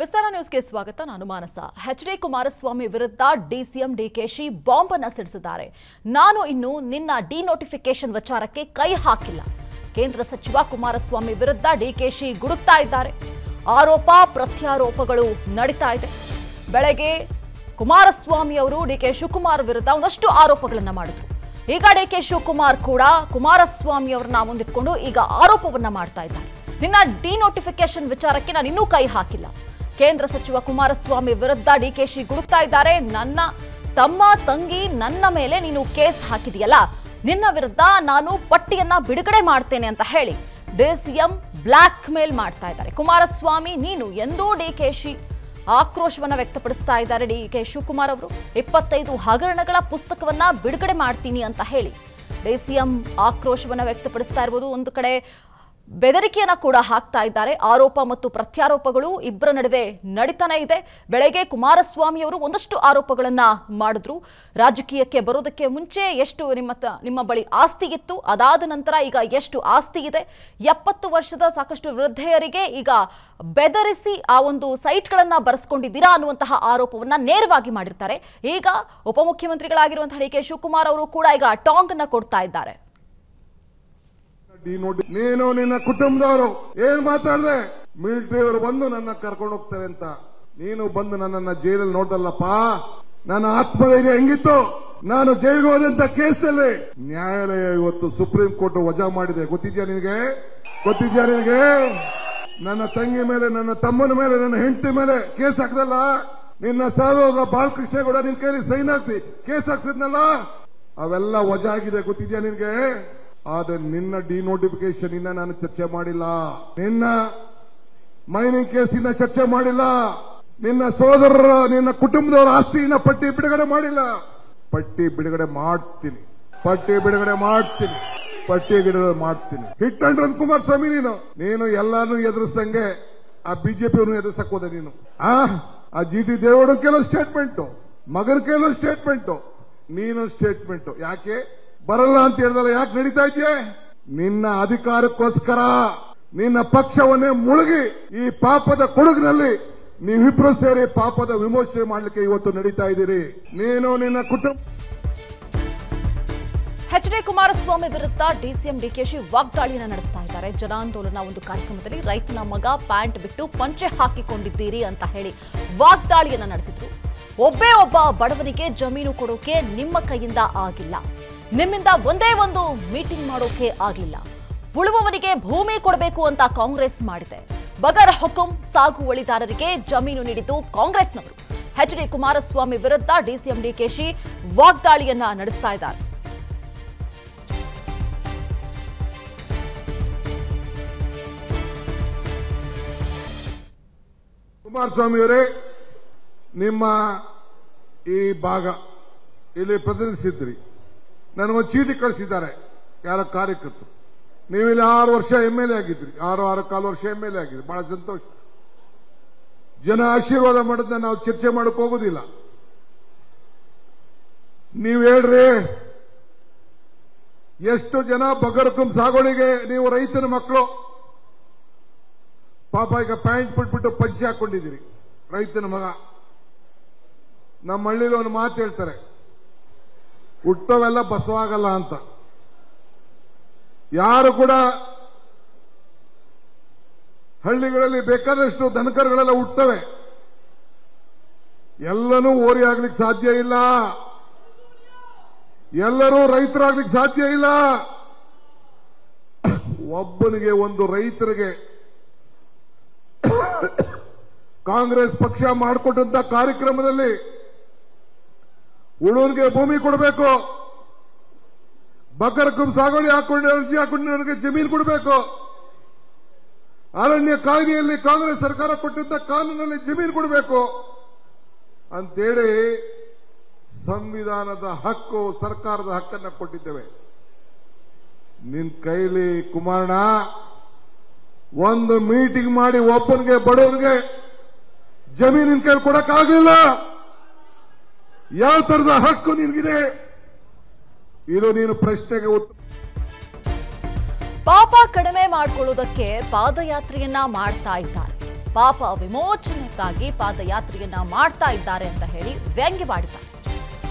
ವಿಸ್ತಾರ ನ್ಯೂಸ್ಗೆ ಸ್ವಾಗತ. ನಾನು ಮಾನಸ. ಎಚ್ ಡಿ ಕುಮಾರಸ್ವಾಮಿ ವಿರುದ್ಧ ಡಿಸಿಎಂ ಡಿಕೆಶಿ ಬಾಂಬ್ ಅನ್ನ ಸಿಡಿಸಿದ್ದಾರೆ. ನಾನು ಇನ್ನು ನಿನ್ನ ಡಿನೋಟಿಫಿಕೇಶನ್ ವಿಚಾರಕ್ಕೆ ಕೈ ಹಾಕಿಲ್ಲ. ಕೇಂದ್ರ ಸಚಿವ ಕುಮಾರಸ್ವಾಮಿ ವಿರುದ್ಧ ಡಿಕೆಶಿ ಗುಡುಕ್ತಾ ಇದ್ದಾರೆ. ಆರೋಪ, ಪ್ರತ್ಯಾರೋಪಗಳು ನಡೀತಾ ಇದೆ. ಬೆಳಗ್ಗೆ ಕುಮಾರಸ್ವಾಮಿ ಅವರು ಡಿಕೆ ಶಿವಕುಮಾರ್ ವಿರುದ್ಧ ಒಂದಷ್ಟು ಆರೋಪಗಳನ್ನು ಮಾಡಿದರು. ಈಗ ಡಿಕೆ ಶಿವಕುಮಾರ್ ಕೂಡ ಕುಮಾರಸ್ವಾಮಿ ಅವರನ್ನ ಮುಂದಿಟ್ಕೊಂಡು ಈಗ ಆರೋಪವನ್ನ ಮಾಡ್ತಾ ಇದ್ದಾರೆ. ನಿನ್ನ ಡಿನೋಟಿಫಿಕೇಶನ್ ವಿಚಾರಕ್ಕೆ ನಾನು ಇನ್ನೂ ಕೈ ಹಾಕಿಲ್ಲ. ಕೇಂದ್ರ ಸಚಿವ ಕುಮಾರಸ್ವಾಮಿ ವಿರುದ್ಧ ಡಿಕೆಶಿ ಗುಡುಕ್ತಾ ಇದ್ದಾರೆ. ನನ್ನ, ತಮ್ಮ ತಂಗಿ ನನ್ನ ಮೇಲೆ ನೀನು ಕೇಸ್ ಹಾಕಿದೆಯಲ್ಲ? ನಿನ್ನ ವಿರುದ್ಧ ನಾನು ಪಟ್ಟಿಯನ್ನ ಬಿಡುಗಡೆ ಮಾಡ್ತೇನೆ ಅಂತ ಹೇಳಿ ಡಿಸಿಎಂ ಬ್ಲ್ಯಾಕ್ ಮೇಲ್ ಮಾಡ್ತಾ ಇದ್ದಾರೆ. ಕುಮಾರಸ್ವಾಮಿ, ನೀನು ಎಂದೂ ಡಿಕೆಶಿ ಆಕ್ರೋಶವನ್ನ ವ್ಯಕ್ತಪಡಿಸ್ತಾ ಇದ್ದಾರೆ ಡಿ ಕೆ ಶಿವಕುಮಾರ್ ಅವರು. ಇಪ್ಪತ್ತೈದು ಹಗರಣಗಳ ಪುಸ್ತಕವನ್ನ ಬಿಡುಗಡೆ ಮಾಡ್ತೀನಿ ಅಂತ ಹೇಳಿ ಡಿ ಸಿ ಎಂ ಆಕ್ರೋಶವನ್ನ ವ್ಯಕ್ತಪಡಿಸ್ತಾ ಇರ್ಬೋದು. ಒಂದು ಕಡೆ ಬೆದರಿಕೆಯನ್ನ ಕೂಡ ಹಾಕ್ತಾ ಇದ್ದಾರೆ. ಆರೋಪ ಮತ್ತು ಪ್ರತ್ಯಾರೋಪಗಳು ಇಬ್ಬರ ನಡುವೆ ನಡೀತಾನೆ ಇದೆ. ಬೆಳಗ್ಗೆ ಕುಮಾರಸ್ವಾಮಿ ಅವರು ಒಂದಷ್ಟು ಆರೋಪಗಳನ್ನ ಮಾಡಿದ್ರು. ರಾಜಕೀಯಕ್ಕೆ ಬರೋದಕ್ಕೆ ಮುಂಚೆ ಎಷ್ಟು ನಿಮ್ಮ ನಿಮ್ಮ ಬಳಿ ಆಸ್ತಿ ಇತ್ತು, ಅದಾದ ನಂತರ ಈಗ ಎಷ್ಟು ಆಸ್ತಿ ಇದೆ. ಎಪ್ಪತ್ತು ವರ್ಷದ ಸಾಕಷ್ಟು ವೃದ್ಧೆಯರಿಗೆ ಈಗ ಬೆದರಿಸಿ ಆ ಒಂದು ಸೈಟ್ಗಳನ್ನ ಬರೆಸ್ಕೊಂಡಿದ್ದೀರಾ ಅನ್ನುವಂತಹ ಆರೋಪವನ್ನ ನೇರವಾಗಿ ಮಾಡಿರ್ತಾರೆ. ಈಗ ಉಪಮುಖ್ಯಮಂತ್ರಿಗಳಾಗಿರುವಂತಹ ಡಿ ಕೆ ಶಿವಕುಮಾರ್ ಅವರು ಕೂಡ ಈಗ ಟಾಂಗ್ ಕೊಡ್ತಾ ಇದ್ದಾರೆ. ನೀನು ನಿನ್ನ ಕುಟುಂಬದವರು, ಏನ್ ಮಾತಾಡ್ದೆ? ಮಿಲಿಟರಿ ಅವರು ಬಂದು ನನ್ನ ಕರ್ಕೊಂಡು ಹೋಗ್ತಾರೆ ಅಂತ. ನೀನು ಬಂದು ನನ್ನನ್ನ ಜೈಲಲ್ಲಿ ನೋಡ್ದಲ್ಲಪ್ಪ? ನನ್ನ ಆತ್ಮಧೈರ್ಯ ಹೆಂಗಿತ್ತು? ನಾನು ಜೈಲಿಗೆ ಹೋದಂತ ಕೇಸಲ್ಲಿ ನ್ಯಾಯಾಲಯ ಇವತ್ತು ಸುಪ್ರೀಂ ಕೋರ್ಟ್ ವಜಾ ಮಾಡಿದೆ. ಗೊತ್ತಿದ್ಯಾ ನಿನಗೆ? ಗೊತ್ತಿದ್ಯಾ ನಿನಗೆ? ನನ್ನ ತಂಗಿ ಮೇಲೆ, ನನ್ನ ತಮ್ಮನ ಮೇಲೆ, ನನ್ನ ಹೆಂಡತಿ ಮೇಲೆ ಕೇಸ್ ಹಾಕದಲ್ಲ? ನಿನ್ನ ಸಹೋದರ ಬಾಲಕೃಷ್ಣೇಗೌಡ ನಿನ್ ಕೈಲಿ ಸೈನ್ ಹಾಕ್ಸಿ, ಕೇಸ್ ಹಾಕ್ಸಿದ್ನಲ್ಲ? ಅವೆಲ್ಲ ವಜಾ ಆಗಿದೆ. ಗೊತ್ತಿದ್ಯಾ ನಿನ್ಗೆ? ಆದ್ರೆ ನಿನ್ನ ಡಿನೋಟಿಫಿಕೇಶನ್ ಇನ್ನ ನಾನು ಚರ್ಚೆ ಮಾಡಿಲ್ಲ. ನಿನ್ನ ಮೈನಿಂಗ್ ಕೇಸಿನ ಚರ್ಚೆ ಮಾಡಿಲ್ಲ. ನಿನ್ನ ಸೋದರರ, ನಿನ್ನ ಕುಟುಂಬದವರ ಆಸ್ತಿನ ಪಟ್ಟಿ ಬಿಡುಗಡೆ ಮಾಡಿಲ್ಲ. ಪಟ್ಟಿ ಬಿಡುಗಡೆ ಮಾಡ್ತೀನಿ. ಪಟ್ಟಿ ಬಿಡುಗಡೆ ಮಾಡ್ತೀನಿ. ಪಟ್ಟಿ ಬಿಡುಗಡೆ ಮಾಡ್ತೀನಿ. ಹಿಟ್ ಅಂಡ್ ರನ್ ಕುಮಾರಸ್ವಾಮಿ ನೀನು. ನೀನು ಎಲ್ಲಾನು ಎದುರಿಸಂಗೆ ಆ ಬಿಜೆಪಿಯವ್ರನ್ನು ಎದುರಿಸಕ್ ಹೋದೆ ನೀನು. ಆ ಆ ಜಿ ಟಿ ದೇವೇಗೌಡ ಕೆಲವು ಸ್ಟೇಟ್ಮೆಂಟ್ ಮಗನ ಕೆಲವು ಸ್ಟೇಟ್ಮೆಂಟ್ ನೀನು ಸ್ಟೇಟ್ಮೆಂಟ್ ಯಾಕೆ? ಬರಲ್ಲ ಅಂತ ಹೇಳಿದಲ್ಲ, ಯಾಕೆ ನಡೀತಾ ಇದೆಯೇ? ನಿನ್ನ ಅಧಿಕಾರಕ್ಕೋಸ್ಕರ ನಿನ್ನ ಪಕ್ಷವನ್ನೇ ಮುಳುಗಿ ಈ ಪಾಪದ ಕೊಡುಗಿನಲ್ಲಿ ನೀವಿಬ್ರು ಸೇರಿ ಪಾಪದ ವಿಮೋಚನೆ ಮಾಡಲಿಕ್ಕೆ ಇವತ್ತು ನಡೀತಾ ಇದ್ದೀರಿ. ನೀನು ನಿನ್ನ ಕುಟುಂಬ ಎಚ್ ಡಿ ಕುಮಾರಸ್ವಾಮಿ ವಿರುದ್ಧ ಡಿಸಿಎಂ ಡಿಕೆಶಿ ವಾಗ್ದಾಳಿಯನ್ನು ನಡೆಸ್ತಾ ಇದ್ದಾರೆ. ಜನಾಂದೋಲನ ಒಂದು ಕಾರ್ಯಕ್ರಮದಲ್ಲಿ ರೈತನ ಮಗ ಪ್ಯಾಂಟ್ ಬಿಟ್ಟು ಪಂಚೆ ಹಾಕಿಕೊಂಡಿದ್ದೀರಿ ಅಂತ ಹೇಳಿ ವಾಗ್ದಾಳಿಯನ್ನು ನಡೆಸಿದ್ರು. ಒಬ್ಬೇ ಒಬ್ಬ ಬಡವನಿಗೆ ಜಮೀನು ಕೊಡೋಕೆ ನಿಮ್ಮ ಕೈಯಿಂದ ಆಗಿಲ್ಲ. ನಿಮ್ಮಿಂದ ಒಂದೇ ಒಂದು ಮೀಟಿಂಗ್ ಮಾಡೋಕೆ ಆಗಲಿಲ್ಲ. ಉಳುವವರಿಗೆ ಭೂಮಿ ಕೊಡಬೇಕು ಅಂತ ಕಾಂಗ್ರೆಸ್ ಮಾಡಿದೆ. ಬಗರ್ ಹುಕುಂ ಸಾಗುವಳಿದಾರರಿಗೆ ಜಮೀನು ನೀಡಿದ್ದು ಕಾಂಗ್ರೆಸ್ನವರು. ಎಚ್ ಡಿ ಕುಮಾರಸ್ವಾಮಿ ವಿರುದ್ಧ ಡಿಸಿಎಂ ಡಿಕೆಶಿ ವಾಗ್ದಾಳಿಯನ್ನ ನಡೆಸ್ತಾ ಇದ್ದಾರೆ. ಕುಮಾರಸ್ವಾಮಿ ಅವರೇ ನಿಮ್ಮ ಈ ಭಾಗ ಇಲ್ಲಿ ಪ್ರತಿನಿಧಿಸಿದ್ರಿ. ನನಗೊಂದು ಚೀಟಿ ಕಳಿಸಿದ್ದಾರೆ. ಯಾರ ಕಾರ್ಯಕರ್ತರು. ನೀವಿಲ್ಲಿ ಆರು ವರ್ಷ ಎಂ ಎಲ್ ಎ ಆಗಿದ್ರಿ ಆರು ಆರು ಕಾಲು ವರ್ಷ ಎಂ ಎಲ್ ಎ ಆಗಿದ್ರಿ ಬಹಳ ಸಂತೋಷ. ಜನ ಆಶೀರ್ವಾದ ಮಾಡಿದ್ರೆ ನಾವು ಚರ್ಚೆ ಮಾಡಕ್ ಹೋಗೋದಿಲ್ಲ. ನೀವು ಹೇಳ್ರಿ, ಎಷ್ಟು ಜನ ಬಗರ್ಕುಂ ಸಾಗೋಳಿಗೆ ನೀವು ರೈತನ ಮಕ್ಕಳು? ಪಾಪ ಈಗ ಪ್ಯಾಂಟ್ ಬಿಟ್ಬಿಟ್ಟು ಪಂಚೆ ಹಾಕೊಂಡಿದ್ದೀರಿ. ರೈತನ ಮಗ. ನಮ್ಮ ಹಳ್ಳಿಲಿ ಒಂದು ಮಾತು ಹೇಳ್ತಾರೆ. ಹುಟ್ಟವೆಲ್ಲ ಬಸವಾಗಲ್ಲ ಅಂತ. ಯಾರು ಕೂಡ ಹಳ್ಳಿಗಳಲ್ಲಿ ಬೇಕಾದಷ್ಟು ದನಕರುಗಳೆಲ್ಲ ಹುಟ್ಟವೆ. ಎಲ್ಲನೂ ಓರಿ ಆಗ್ಲಿಕ್ಕೆ ಸಾಧ್ಯ ಇಲ್ಲ. ಎಲ್ಲರೂ ರೈತರಾಗ್ಲಿಕ್ಕೆ ಸಾಧ್ಯ ಇಲ್ಲ. ಒಬ್ಬನಿಗೆ ಒಂದು ರೈತರಿಗೆ ಕಾಂಗ್ರೆಸ್ ಪಕ್ಷ ಮಾಡಿಕೊಟ್ಟಂತ ಕಾರ್ಯಕ್ರಮದಲ್ಲಿ ಉಳುವರಿಗೆ ಭೂಮಿ ಕೊಡಬೇಕು. ಬಕರಕ್ಕೂ ಸಾಗುವಳಿ ಹಾಕೊಂಡು ಅರ್ಜಿ ಹಾಕೊಂಡವರಿಗೆ ಜಮೀನು ಕೊಡಬೇಕು. ಅರಣ್ಯ ಕಾಯ್ದೆಯಲ್ಲಿ ಕಾಂಗ್ರೆಸ್ ಸರ್ಕಾರ ಕೊಟ್ಟಿದ್ದ ಕಾನೂನಲ್ಲಿ ಜಮೀನು ಕೊಡಬೇಕು. ಅಂತೇಳಿ ಸಂವಿಧಾನದ ಹಕ್ಕು, ಸರ್ಕಾರದ ಹಕ್ಕನ್ನು ಕೊಟ್ಟಿದ್ದೇವೆ. ನಿನ್ ಕೈಲಿ ಕುಮಾರಣ ಒಂದು ಮೀಟಿಂಗ್ ಮಾಡಿ ಒಬ್ಬನಿಗೆ, ಬಡವನಿಗೆ ಜಮೀನಿನ ಕೈ ಕೊಡಕ್ಕಾಗಲಿಲ್ಲ. ಯಾವ ತರದ ಹಕ್ಕು ನಿನಗಿದೆ? ಇದು ನೀನು ಪ್ರಶ್ನೆಗೆ ಉತ್ತರ ಪಾಪ ಕಡಿಮೆ ಮಾಡಿಕೊಳ್ಳುವುದಕ್ಕೆ ಪಾದಯಾತ್ರೆಯನ್ನ ಮಾಡ್ತಾ ಇದ್ದಾರೆ. ಪಾಪ ವಿಮೋಚನೆಗಾಗಿ ಪಾದಯಾತ್ರೆಯನ್ನ ಮಾಡ್ತಾ ಇದ್ದಾರೆ ಅಂತ ಹೇಳಿ ವ್ಯಂಗ್ಯವಾಡಿದ್ದಾರೆ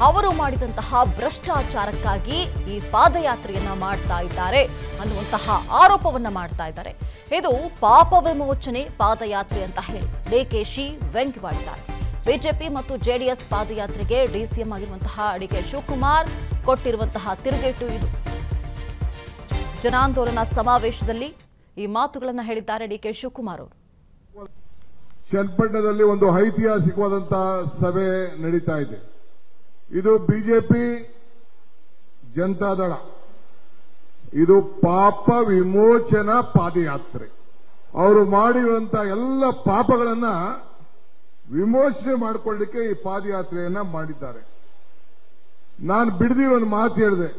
ಅವರು ಮಾಡಿದಂತಹ ಭ್ರಷ್ಟಾಚಾರಕ್ಕಾಗಿ ಈ ಪಾದಯಾತ್ರೆಯನ್ನ ಮಾಡ್ತಾ ಇದ್ದಾರೆ ಅನ್ನುವಂತಹ ಆರೋಪವನ್ನ ಮಾಡ್ತಾ ಇದ್ದಾರೆ. ಇದು ಪಾಪ ವಿಮೋಚನೆ ಪಾದಯಾತ್ರೆ ಅಂತ ಹೇಳಿ. ಡಿಕೆಶಿ ವ್ಯಂಗ್ಯವಾಡಿದ್ದಾರೆ. ಬಿಜೆಪಿ ಮತ್ತು ಜೆಡಿಎಸ್ ಪಾದಯಾತ್ರೆಗೆ ಡಿಸಿಎಂ ಆಗಿರುವಂತಹ ಡಿಕೆ ಶಿವಕುಮಾರ್ ಕೊಟ್ಟಿರುವಂತಹ ತಿರುಗೇಟು ಇದು. ಜನಾಂದೋಲನ ಸಮಾವೇಶದಲ್ಲಿ ಈ ಮಾತುಗಳನ್ನು ಹೇಳಿದ್ದಾರೆ ಡಿಕೆ ಶಿವಕುಮಾರ್ ಅವರು. ಚನ್ನಪಟ್ಟಣದಲ್ಲಿ ಒಂದು ಐತಿಹಾಸಿಕವಾದಂತಹ ಸಭೆ ನಡೀತಾ ಇದೆ. ಇದು ಬಿಜೆಪಿ ಜನತಾದಳ ಇದು ಪಾಪ ವಿಮೋಚನಾ ಪಾದಯಾತ್ರೆ. ಅವರು ಮಾಡಿರುವಂತಹ ಎಲ್ಲ ಪಾಪಗಳನ್ನ ವಿಮೋಚನೆ ಮಾಡಿಕೊಳ್ಳಿಕ್ಕೆ ಈ ಪಾದಯಾತ್ರೆಯನ್ನ ಮಾಡಿದ್ದಾರೆ. ನಾನು ಬಿಡದಿ ಒಂದು ಮಾತು ಹೇಳಿದೆ.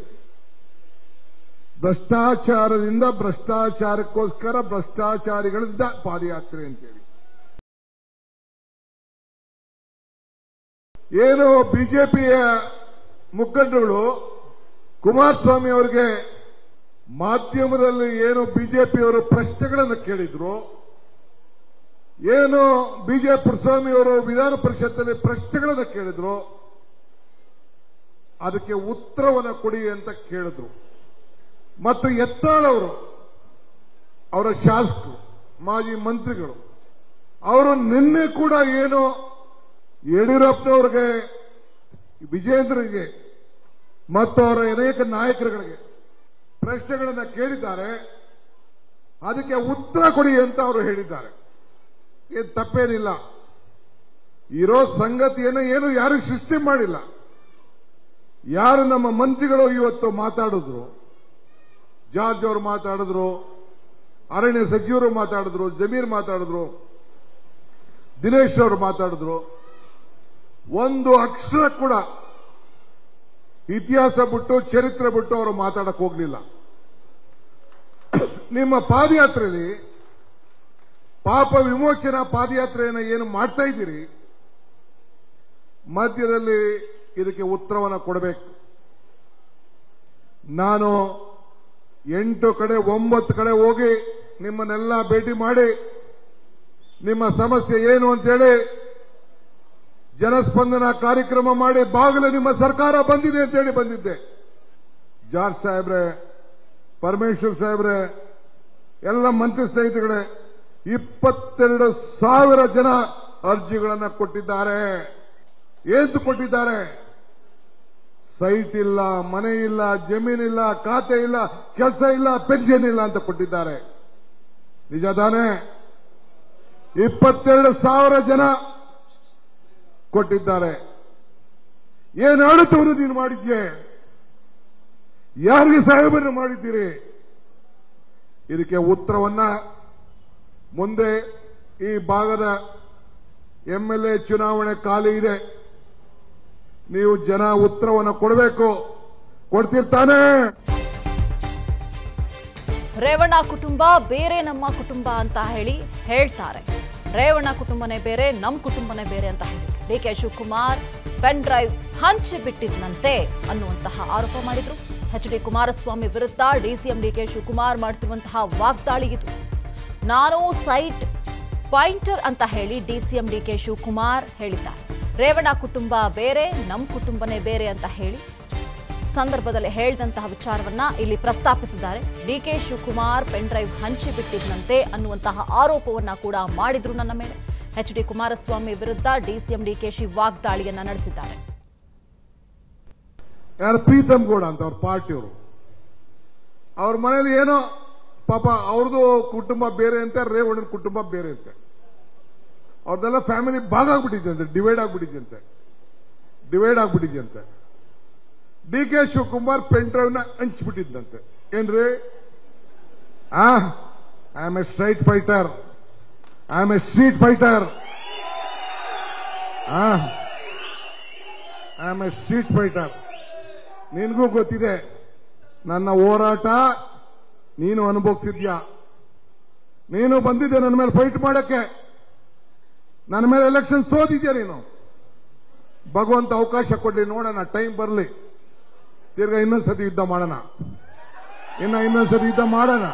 ಭ್ರಷ್ಟಾಚಾರದಿಂದ ಭ್ರಷ್ಟಾಚಾರಕ್ಕೋಸ್ಕರ ಭ್ರಷ್ಟಾಚಾರಿಗಳಿಂದ ಪಾದಯಾತ್ರೆ ಅಂತೇಳಿ. ಏನು ಬಿಜೆಪಿಯ ಮುಖಂಡರುಗಳು ಕುಮಾರಸ್ವಾಮಿ ಅವರಿಗೆ ಮಾಧ್ಯಮದಲ್ಲಿ ಏನು ಬಿಜೆಪಿಯವರು ಪ್ರಶ್ನೆಗಳನ್ನು ಕೇಳಿದ್ರು ಏನು ಬಿಜೆಪಿ ಅವರು ವಿಧಾನ ಪರಿಷತ್ತಲ್ಲಿ ಪ್ರಶ್ನೆಗಳನ್ನು ಕೇಳಿದ್ರು? ಅದಕ್ಕೆ ಉತ್ತರವನ್ನು ಕೊಡಿ ಅಂತ ಕೇಳಿದ್ರು. ಮತ್ತು ಎತ್ತಾಳವರು, ಅವರ ಶಾಸಕರು, ಮಾಜಿ ಮಂತ್ರಿಗಳು, ಅವರು ನಿನ್ನೆ ಕೂಡ ಏನು ಯಡಿಯೂರಪ್ಪನವ್ರಿಗೆ ವಿಜೇಂದ್ರಿಗೆ ಮತ್ತು ಅವರ ಅನೇಕ ನಾಯಕರುಗಳಿಗೆ ಪ್ರಶ್ನೆಗಳನ್ನು ಕೇಳಿದ್ದಾರೆ. ಅದಕ್ಕೆ ಉತ್ತರ ಕೊಡಿ ಅಂತ ಅವರು ಹೇಳಿದ್ದಾರೆ. ಏನು ತಪ್ಪೇನಿಲ್ಲ. ಇರೋ ಸಂಗತಿಯನ್ನು ಏನು ಯಾರು ಸೃಷ್ಟಿ ಮಾಡಿಲ್ಲ. ಯಾರು ನಮ್ಮ ಮಂತ್ರಿಗಳು ಇವತ್ತು ಮಾತಾಡಿದ್ರು? ಜಾರ್ಜ್ ಅವರು ಮಾತಾಡಿದ್ರು, ಅರಣ್ಯ ಸಚಿವರು ಮಾತಾಡಿದ್ರು, ಜಮೀರ್ ಮಾತಾಡಿದ್ರು, ದಿನೇಶ್ ಅವರು ಮಾತಾಡಿದ್ರು. ಒಂದು ಅಕ್ಷರ ಕೂಡ ಇತಿಹಾಸ ಬಿಟ್ಟು, ಚರಿತ್ರೆ ಬಿಟ್ಟು ಅವರು ಮಾತಾಡಕ್ ಹೋಗ್ಲಿಲ್ಲ. ನಿಮ್ಮ ಪಾದಯಾತ್ರೆಯಲ್ಲಿ ಪಾಪ ವಿಮೋಚನಾ ಪಾದಯಾತ್ರೆಯನ್ನು ಏನು ಮಾಡ್ತಾ ಇದ್ದೀರಿ? ಮಧ್ಯದಲ್ಲಿ ಇದಕ್ಕೆ ಉತ್ತರವನ್ನು ಕೊಡಬೇಕು. ನಾನು ಎಂಟು ಕಡೆ, ಒಂಬತ್ತು ಕಡೆ ಹೋಗಿ ನಿಮ್ಮನ್ನೆಲ್ಲ ಭೇಟಿ ಮಾಡಿ, ನಿಮ್ಮ ಸಮಸ್ಯೆ ಏನು ಅಂತೇಳಿ ಜನಸ್ಪಂದನ ಕಾರ್ಯಕ್ರಮ ಮಾಡಿ ಬಾಗಿಲು ನಿಮ್ಮ ಸರ್ಕಾರ ಬಂದಿದೆ ಅಂತೇಳಿ ಬಂದಿದ್ದೆ. ಜಾರ್ಜ್ ಸಾಹೇಬ್ರೆ, ಪರಮೇಶ್ವರ್ ಸಾಹೇಬ್ರೆ, ಎಲ್ಲ ಮಂತ್ರಿ ಸ್ನೇಹಿತರುಗಳೇ ಇಪ್ಪತ್ತೆರಡು ಸಾವಿರ ಜನ ಅರ್ಜಿಗಳನ್ನ ಕೊಟ್ಟಿದ್ದಾರೆ. ಏನು ಕೊಟ್ಟಿದ್ದಾರೆ? ಸೈಟ್ ಇಲ್ಲ, ಮನೆ ಇಲ್ಲ ಜಮೀನಿಲ್ಲ ಖಾತೆ ಇಲ್ಲ, ಕೆಲಸ ಇಲ್ಲ, ಪೆನ್ಷನ್ ಇಲ್ಲ ಅಂತ ಕೊಟ್ಟಿದ್ದಾರೆ. ನಿಜ ತಾನೇ? ಇಪ್ಪತ್ತೆರಡು ಸಾವಿರ ಜನ ಕೊಟ್ಟಿದ್ದಾರೆ. ಏನು ಆಡತವನ್ನು ನೀನು ಮಾಡಿದ್ಯೆ? ಯಾರಿಗೆ ಸಹಾಯವನ್ನು ಮಾಡಿದ್ದೀರಿ? ಇದಕ್ಕೆ ಉತ್ತರವನ್ನ ಮುಂದೆ ಈ ಭಾಗದ ಎಂಎಲ್ಎ ಚುನಾವಣೆ ಖಾಲಿ ಇದೆ. ನೀವು ಜನ ಉತ್ತರವನ್ನು ಕೊಡಬೇಕು. ಕೊಡ್ತಿರ್ತಾನೆ! ರೇವಣ್ಣ ಕುಟುಂಬ ಬೇರೆ ನಮ್ಮ ಕುಟುಂಬ ಅಂತ ಹೇಳಿ ಹೇಳ್ತಾರೆ. ರೇವಣ್ಣ ಕುಟುಂಬನೇ ಬೇರೆ ನಮ್ಮ ಕುಟುಂಬನೇ ಬೇರೆ ಅಂತ ಹೇಳಿ. D K Shivakumar pen drive ಹಂಚಿ ಬಿಟ್ಟಿದ್ನಂತೆ ಅನ್ನುವಂತಹ ಆರೋಪ ಮಾಡಿದ್ರು. ಎಚ್ ಡಿ ಕುಮಾರಸ್ವಾಮಿ ವಿರುದ್ಧ ಡಿಸಿಎಂ ಡಿ ಕೆ ಶಿವಕುಮಾರ್ ಮಾಡ್ತಿರುವಂತಹ ವಾಗ್ದಾಳಿ ಇದು. ನಾನು ಸೈಟ್ ಪಾಯಿಂಟರ್ ಅಂತ ಹೇಳಿ ಡಿಸಿಎಂ ಡಿ ಕೆ ಶಿವಕುಮಾರ್ ಹೇಳಿದ್ದಾರೆ. ರೇವಣ್ಣ ಕುಟುಂಬ ಬೇರೆ ನಮ್ಮ ಕುಟುಂಬನೇ ಬೇರೆ ಅಂತ ಹೇಳಿ ಸಂದರ್ಭದಲ್ಲಿ ಹೇಳಿದಂತಹ ವಿಚಾರವನ್ನ ಇಲ್ಲಿ ಪ್ರಸ್ತಾಪಿಸಿದ್ದಾರೆ. D K Shivakumar pen drive ಹಂಚಿ ಬಿಟ್ಟಿದ್ದಂತೆ ಅನ್ನುವಂತಹ ಆರೋಪವನ್ನ ಕೂಡ ಮಾಡಿದ್ರು ನನ್ನ ಮೇಲೆ. ಎಚ್ ಡಿ ಕುಮಾರಸ್ವಾಮಿ ವಿರುದ್ಧ ಡಿಸಿಎಂ ಡಿಕೆಶಿ ವಾಗ್ದಾಳಿಯನ್ನ ನಡೆಸಿದ್ದಾರೆ. ಪ್ರೀತಮ್ ಗೌಡ ಅಂತ ಅವ್ರ ಪಾರ್ಟಿಯವರು. ಅವ್ರ ಮನೇಲಿ ಏನೋ ಪಾಪ ಅವ್ರದ್ದು ಕುಟುಂಬ ಬೇರೆ ಅಂತೆ, ರೇವಣ್ಣನ ಕುಟುಂಬ ಬೇರೆ ಅಂತೆ. ಅವ್ರದ್ದೆಲ್ಲ ಫ್ಯಾಮಿಲಿ ಭಾಗ ಆಗ್ಬಿಟ್ಟಿದ್ಯಂತೆ ಡಿವೈಡ್ ಆಗ್ಬಿಟ್ಟಿದ್ಯಂತೆ ಡಿವೈಡ್ ಆಗ್ಬಿಟ್ಟಿದ್ಯಂತೆ ಡಿ ಕೆ ಶಿವಕುಮಾರ್ ಪೆನ್ ಡ್ರೈವ್ನ ಹಂಚ್ಬಿಟ್ಟಿದ್ದಂತೆ ಏನ್ರಿ? ಆ I am a straight fighter I am a street fighter ah I am a street fighter ನಿನಗೂ ಗೊತ್ತಿದೆ, ನನ್ನ ಹೋರಾಟ ನೀನು ಅನುಭವಿಸಿದ್ಯಾ? ನೀನು ಬಂದಿದ್ದೆ ನನ್ನ ಮೇಲೆ ಫೈಟ್ ಮಾಡಕ್ಕೆ? ನನ್ನ ಮೇಲೆ ಎಲೆಕ್ಷನ್ ಸೋತಿದ್ಯಾ ನೀನು? ಭಗವಂತ ಅವಕಾಶ ಕೊಡ್ಲಿ, ನೋಡೋಣ ಟೈಮ್ ಬರಲಿ. ತಿರ್ಗಾ ಇನ್ನೊಂದ್ಸತಿ ಯುದ್ಧ ಮಾಡೋಣ. ಇನ್ನ ಇನ್ನೊಂದ್ಸತಿ ಯುದ್ಧ ಮಾಡೋಣ.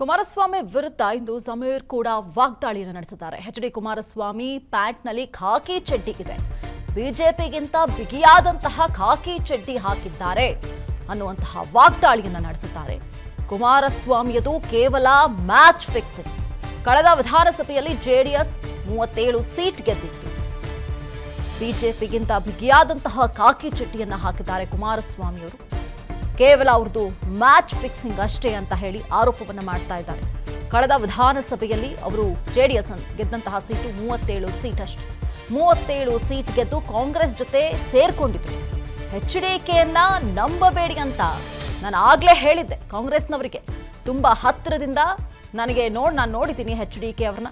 ಕುಮಾರಸ್ವಾಮಿ ವಿರುದ್ಧ ಇಂದು ಸಮೀರ್ ಕೂಡ ವಾಗ್ದಾಳಿಯನ್ನು ನಡೆಸಿದ್ದಾರೆ. ಎಚ್ ಡಿ ಕುಮಾರಸ್ವಾಮಿ ಪ್ಯಾಂಟ್ನಲ್ಲಿ ಖಾಕಿ ಚಡ್ಡಿ ಇದೆ. ಬಿಜೆಪಿಗಿಂತ ಬಿಗಿಯಾದಂತಹ ಖಾಕಿ ಚಡ್ಡಿ ಹಾಕಿದ್ದಾರೆ. ಅನ್ನುವಂತಹ ವಾಗ್ದಾಳಿಯನ್ನು ನಡೆಸುತ್ತಾರೆ. ಕುಮಾರಸ್ವಾಮಿಯದು ಕೇವಲ ಮ್ಯಾಚ್ ಫಿಕ್ಸಿಂಗ್ ಕಳೆದ ವಿಧಾನಸಭೆಯಲ್ಲಿ ಜೆಡಿಎಸ್ ಮೂವತ್ತೇಳು ಸೀಟ್ ಗೆದ್ದಿತ್ತು. ಬಿಜೆಪಿಗಿಂತ ಬಿಗಿಯಾದಂತಹ ಕಾಕಿ ಚಿಟ್ಟಿಯನ್ನು ಹಾಕಿದ್ದಾರೆ ಕುಮಾರಸ್ವಾಮಿಯವರು. ಕೇವಲ ಅವ್ರದ್ದು ಮ್ಯಾಚ್ ಫಿಕ್ಸಿಂಗ್ ಅಷ್ಟೇ ಅಂತ ಹೇಳಿ ಆರೋಪವನ್ನು ಮಾಡ್ತಾ ಇದ್ದಾರೆ. ಕಳೆದ ವಿಧಾನಸಭೆಯಲ್ಲಿ ಅವರು ಜೆಡಿಎಸ್ ಗೆದ್ದಂತಹ ಸೀಟು ಮೂವತ್ತೇಳು ಸೀಟ್ ಅಷ್ಟೇ ಮೂವತ್ತೇಳು ಸೀಟ್ ಗೆದ್ದು ಕಾಂಗ್ರೆಸ್ ಜೊತೆ ಸೇರ್ಕೊಂಡಿದ್ರು. ಎಚ್ ಡಿ ಕೆಯನ್ನ ನಂಬಬೇಡಿ ಅಂತ ನಾನು ಆಗ್ಲೇ ಹೇಳಿದ್ದೆ ಕಾಂಗ್ರೆಸ್ನವರಿಗೆ. ತುಂಬಾ ಹತ್ತಿರದಿಂದ ನನಗೆ ನೋಡ್, ನಾನು ನೋಡಿದ್ದೀನಿ ಎಚ್ ಡಿ ಕೆ ಅವ್ರನ್ನ.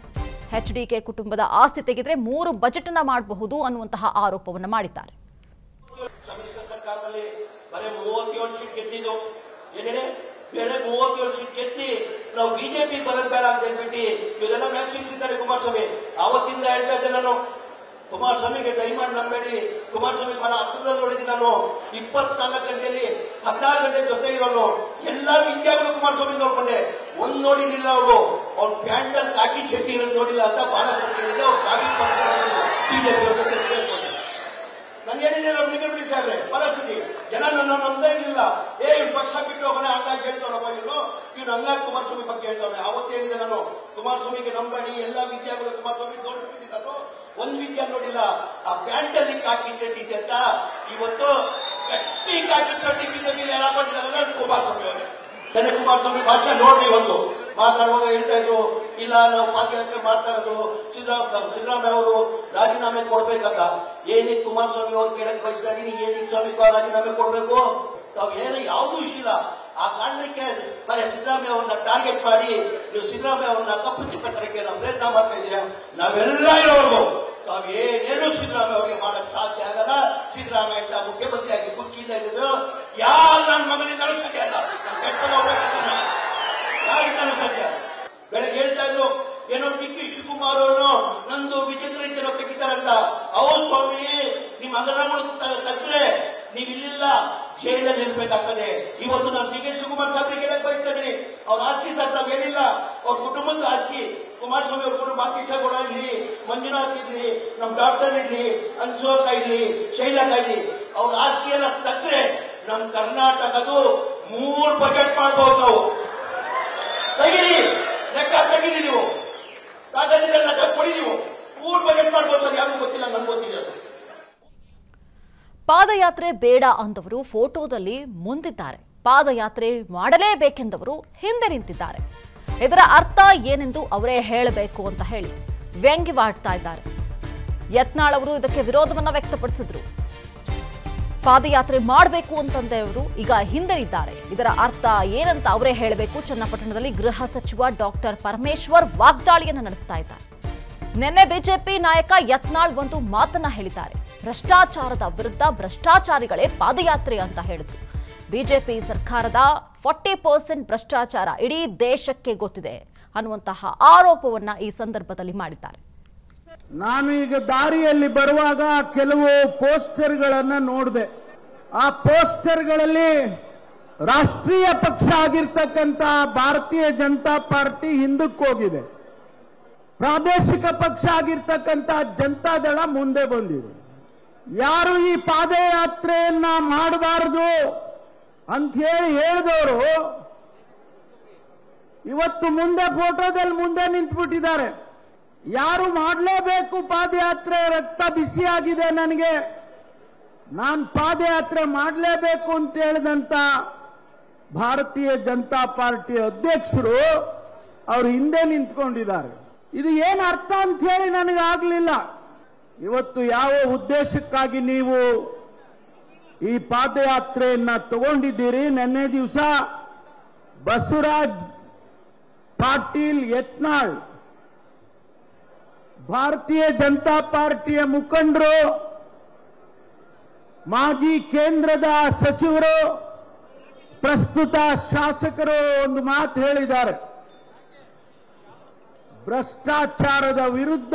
ಎಚ್ ಡಿ ಕೆ ಕುಟುಂಬದ ಆಸ್ತಿ ತೆಗೆದ್ರೆ ಮೂರು ಬಜೆಟ್ನ ಮಾಡಬಹುದು ಅನ್ನುವಂತಹ ಆರೋಪವನ್ನು ಮಾಡಿದ್ದಾರೆ. ಸಮ್ಮಿಶ್ರ ಸರ್ಕಾರದಲ್ಲಿ ಬರೀ ಮೂವತ್ತೇಳು ಸೀಟ್ ಗೆದ್ದಿದ್ದು. ಏನೇನೆ? ಬೇರೆ ಮೂವತ್ತೇಳು ಸೀಟ್ ಗೆದ್ದಿ ನಾವು ಬಿಜೆಪಿ ಬರೋದ್ ಬೇಡ ಅಂತ ಹೇಳ್ಬಿಟ್ಟು ಇವರೆಲ್ಲ ಮ್ಯಾಚ್ ಫಿಕ್ಸ್ ಇದ್ದಾರೆ ಕುಮಾರಸ್ವಾಮಿ. ಅವತ್ತಿಂದ ಹೇಳ್ತಾ ಇದ್ದೆ ನಾನು. ಕುಮಾರಸ್ವಾಮಿಗೆ ದಯಮಾಡಿ ನಂಬೇಡಿ. ಕುಮಾರಸ್ವಾಮಿ ಬಹಳ ಹತ್ತಿರದಲ್ಲಿ ನೋಡಿದ್ದೀನಿ ನಾನು. ಇಪ್ಪತ್ನಾಲ್ಕು ಗಂಟೆಯಲ್ಲಿ ಹದಿನಾರು ಗಂಟೆ ಜೊತೆ ಇರೋನು. ಎಲ್ಲಾ ವಿದ್ಯಾಗಳು ಕುಮಾರಸ್ವಾಮಿ ನೋಡ್ಕೊಂಡೆ. ಒಂದ್ ನೋಡಿರ್ಲಿಲ್ಲ ಅವರು. ಅವ್ರ ಅಲ್ಲಿ ಕಾಕಿ ಚಟ್ಟಿ ಇರೋದು ನೋಡಿಲ್ಲ ಅಂತ ಬಹಳ ಸತ್ಯ ಹೇಳಿದೆ ಅವ್ರು ಸಾಬೀತು ಬಿಜೆಪಿ ಜೊತೆ ಸೇರ್ಕೊಂಡು. ನಾನು ಹೇಳಿದ್ರೆ ನಮ್ಮ ನಿಗಮಿ ಬಹಳ ಪರಿಸ್ಥಿತಿ. ಜನ ನನ್ನ ನಂಬದೇ ಇರಲಿಲ್ಲ. ಏ ಪಕ್ಷ ಬಿಟ್ಟು ಹೋಗೋಣ ಹಂಗಾಗಿ ಹೇಳ್ತಾರಪ್ಪ ಇವನು ಇವನು ಅಲ್ಲ ಕುಮಾರಸ್ವಾಮಿ ಬಗ್ಗೆ ಹೇಳ್ತಾವೆ ಅವತ್ತು ಹೇಳಿದೆ ನಾನು. ಕುಮಾರಸ್ವಾಮಿಗೆ ನಂಬಡಿ ಎಲ್ಲಾ ವಿದ್ಯಾಗಳು ಕುಮಾರಸ್ವಾಮಿ ನೋಡ್ಬಿಟ್ಟಿದ್ದೆ ನಾನು ಒಂದ್ ವಿದ್ಯಾ ನೋಡಿಲ್ಲ. ಆ ಪ್ಯಾಂಟಲ್ಲಿ ಕಾಕಿ ಚಡ್ಡಿ ಅಂತ. ಇವತ್ತು ಗಟ್ಟಿ ಕಾಕಿ ಚಡ್ಡಿ ಬಿಜೆಪಿ ಹಾಕೊಂಡಿದ್ದಾರಲ್ಲ ಕುಮಾರಸ್ವಾಮಿ ಅವರೇ. ನನಗೆ ಕುಮಾರಸ್ವಾಮಿ ಭಾಷಣ ನೋಡ್ರಿ ಇವತ್ತು. ಮಾತಾಡುವಾಗ ಹೇಳ್ತಾ ಇದ್ರು, ಇಲ್ಲ, ನಾವು ಪಾದಯಾತ್ರೆ ಮಾಡ್ತಾ ಇರೋದು. ಸಿದ್ದರಾಮ ಸಿದ್ದರಾಮಯ್ಯ ಅವರು ರಾಜೀನಾಮೆ ಕೊಡ್ಬೇಕಂತ. ಏನಕ್ಕೆ ಕುಮಾರಸ್ವಾಮಿ ಅವ್ರು ಕೇಳಕ್ ಬಯಸ್ತಾ ಇದೀನಿ ಏನಕ್ಕೆ ಸ್ವಾಮಿ ರಾಜೀನಾಮೆ ಕೊಡ್ಬೇಕು? ತಾವ್ ಏನೇ ಯಾವುದೂ ಇಷ್ಟ ಇಲ್ಲ ಆ ಕಾರಣಕ್ಕೆ ಬರೀ ಸಿದ್ದರಾಮಯ್ಯ ಅವ್ರನ್ನ ಟಾರ್ಗೆಟ್ ಮಾಡಿ, ನೀವು ಸಿದ್ದರಾಮಯ್ಯ ಅವ್ರನ್ನ ಕಪ್ಪು ಚಿಪ್ಪ ತರಕ್ಕೆ ನಾವು ಪ್ರಯತ್ನ ಮಾಡ್ತಾ ಇದ್ದೀರಾ? ನಾವೆಲ್ಲ ಇರೋವರೆಗೂ ತಾವು ಏನೇನು ಸಿದ್ದರಾಮಯ್ಯ ಅವ್ರಿಗೆ ಮಾಡಕ್ ಸಾಧ್ಯ ಆಗಲ್ಲ. ಸಿದ್ದರಾಮಯ್ಯ ಮುಖ್ಯಮಂತ್ರಿ ಆಗಿ ಕುರ್ಚಿಯಿಂದ ಇರೋದು ಯಾರು ನನ್ನ ಮಗನಿಗೆ ಸಾಧ್ಯ ಉಪಯೋಗಿಸಿದ್ದೀನಿ ಯಾರಿಂದಲೂ ಸಾಧ್ಯ ಬೆಳಗ್ಗೆ ಹೇಳ್ತಾ ಇದ್ರು, ಏನೋ ಡಿ ಕೆ ಶಿವಕುಮಾರ್ ಅವರು ನಂದು ವಿಚಿತ್ರ ತೆಗಿತಾರಂತ ಅವ್ರು ಸ್ವಾಮಿ, ನಿಮ್ಮ ಇಲ್ಲಿಲ್ಲ ಜೈಲಲ್ಲಿ ಇರ್ಬೇಕಾಗ್ತದೆ ಇವತ್ತು ನಾನು ಡಿ ಕೆ ಶಿವಕುಮಾರ್ ಸಾಹೇಬ್ರಿಗೆ ಹೇಳಕ್ ಬಯಸ್ತಾ ಅವ್ರ ಆಸ್ತಿ ಸರ್ ನಾವ್ ಹೇಳಿಲ್ಲ ಅವ್ರ ಕುಟುಂಬದ ಆಸ್ತಿ. ಕುಮಾರಸ್ವಾಮಿ ಅವ್ರ ಕುಟುಂಬ ಕೊಡ ಇರ್ಲಿ, ಮಂಜುನಾಥ್ ಇರ್ಲಿ, ನಮ್ ಡಾಕ್ಟರ್ ಇರ್ಲಿ, ಅನ್ಸೋಕ ಇರ್ಲಿ, ಶೈಲಕ ಇರ್ಲಿ, ಅವ್ರ ಆಸ್ತಿ ಎಲ್ಲ ತಕ್ಕರೆ ನಮ್ ಕರ್ನಾಟಕದು ಮೂರ್ ಬಜೆಟ್ ಮಾಡ್ಬೋದು ನಾವು. ತಗಿರಿ. ಲೆಕ್ಕ ತೆಗೀರಿ ನೀವು. ಕಾಗದಿಲ್ಲ ಲೆಕ್ಕ ಕೊಡಿ ನೀವು. ಮೂರ್ ಬಜೆಟ್ ಮಾಡ್ಬೋದು ಸರ್, ಯಾರಿಗೂ ಗೊತ್ತಿಲ್ಲ ನನ್ಗೆ ಗೊತ್ತಿದೆ ಅದು. ಪಾದಯಾತ್ರೆ ಬೇಡ ಅಂದವರು ಫೋಟೋದಲ್ಲಿ ಮುಂದಿದ್ದಾರೆ. ಪಾದಯಾತ್ರೆ ಮಾಡಲೇಬೇಕೆಂದವರು ಹಿಂದೆ ನಿಂತಿದ್ದಾರೆ. ಇದರ ಅರ್ಥ ಏನೆಂದು ಅವರೇ ಹೇಳಬೇಕು ಅಂತ ಹೇಳಿ ವ್ಯಂಗ್ಯವಾಡ್ತಾ ಇದ್ದಾರೆ. ಯತ್ನಾಳ್ ಅವರು ಇದಕ್ಕೆ ವಿರೋಧವನ್ನ ವ್ಯಕ್ತಪಡಿಸಿದ್ರು. ಪಾದಯಾತ್ರೆ ಮಾಡಬೇಕು ಅಂತಂದೆ ಅವರು ಈಗ ಹಿಂದೆ ಇದ್ದಾರೆ. ಇದರ ಅರ್ಥ ಏನಂತ ಅವರೇ ಹೇಳಬೇಕು. ಚನ್ನಪಟ್ಟಣದಲ್ಲಿ ಗೃಹ ಸಚಿವ ಡಾಕ್ಟರ್ ಪರಮೇಶ್ವರ್ ವಾಗ್ದಾಳಿಯನ್ನು ನಡೆಸ್ತಾ ಇದ್ದಾರೆ. ನಿನ್ನೆ ಬಿಜೆಪಿ ನಾಯಕ ಯತ್ನಾಳ್ ಒಂದು ಮಾತನ್ನ ಹೇಳಿದ್ದಾರೆ. ಭ್ರಷ್ಟಾಚಾರದ ವಿರುದ್ಧ ಭ್ರಷ್ಟಾಚಾರಿಗಳೇ ಪಾದಯಾತ್ರೆ ಅಂತ ಹೇಳಿದ್ರು. ಬಿಜೆಪಿ ಸರ್ಕಾರದ ಫಾರ್ಟಿ ಪರ್ಸೆಂಟ್ ಭ್ರಷ್ಟಾಚಾರ ಇಡೀ ದೇಶಕ್ಕೆ ಗೊತ್ತಿದೆ ಅನ್ನುವಂತಹ ಆರೋಪವನ್ನ ಈ ಸಂದರ್ಭದಲ್ಲಿ ಮಾಡಿದ್ದಾರೆ. ನಾನು ಈಗ ದಾರಿಯಲ್ಲಿ ಬರುವಾಗ ಕೆಲವು ಪೋಸ್ಟರ್ಗಳನ್ನು ನೋಡಿದೆ. ಆ ಪೋಸ್ಟರ್ಗಳಲ್ಲಿ ರಾಷ್ಟ್ರೀಯ ಪಕ್ಷ ಆಗಿರ್ತಕ್ಕಂಥ ಭಾರತೀಯ ಜನತಾ ಪಾರ್ಟಿ ಹಿಂದಕ್ಕೆ ಹೋಗಿದೆ. ಪ್ರಾದೇಶಿಕ ಪಕ್ಷ ಆಗಿರ್ತಕ್ಕಂಥ ಜನತಾದಳ ಮುಂದೆ ಬಂದಿದೆ. ಯಾರು ಈ ಪಾದಯಾತ್ರೆಯನ್ನ ಮಾಡಬಾರದು ಅಂತ ಹೇಳಿ ಹೇಳಿದವರು, ಇವತ್ತು ಮುಂದೆ ಫೋಟೋದಲ್ಲಿ ಮುಂದೆ ನಿಂತ್ಬಿಟ್ಟಿದ್ದಾರೆ. ಯಾರು ಮಾಡಲೇಬೇಕು ಪಾದಯಾತ್ರೆ? ರಕ್ತ ಬಿಸಿಯಾಗಿದೆ ನನಗೆ. ನಾನು ಪಾದಯಾತ್ರೆ ಮಾಡಲೇಬೇಕು ಅಂತ ಹೇಳಿದಂತ ಭಾರತೀಯ ಜನತಾ ಪಾರ್ಟಿ ಅಧ್ಯಕ್ಷರು ಅವರು ಹಿಂದೆ ನಿಂತ್ಕೊಂಡಿದ್ದಾರೆ. ಇದು ಏನು ಅರ್ಥ ಅಂತ ಹೇಳಿ ನನಗಾಗಲಿಲ್ಲ ಇವತ್ತು ಯಾವ ಉದ್ದೇಶಕ್ಕಾಗಿ ನೀವು ಈ ಪಾದಯಾತ್ರೆಯನ್ನ ತಗೊಂಡಿದ್ದೀರಿ? ನಿನ್ನೆ ದಿವಸ ಬಸವರಾಜ್ ಪಾಟೀಲ್ ಯತ್ನಾಳ್, ಭಾರತೀಯ ಜನತಾ ಪಾರ್ಟಿಯ ಮುಖಂಡರು, ಮಾಜಿ ಕೇಂದ್ರದ ಸಚಿವರು, ಪ್ರಸ್ತುತ ಶಾಸಕರು ಒಂದು ಮಾತು ಹೇಳಿದ್ದಾರೆ. ಭ್ರಷ್ಟಾಚಾರದ ವಿರುದ್ಧ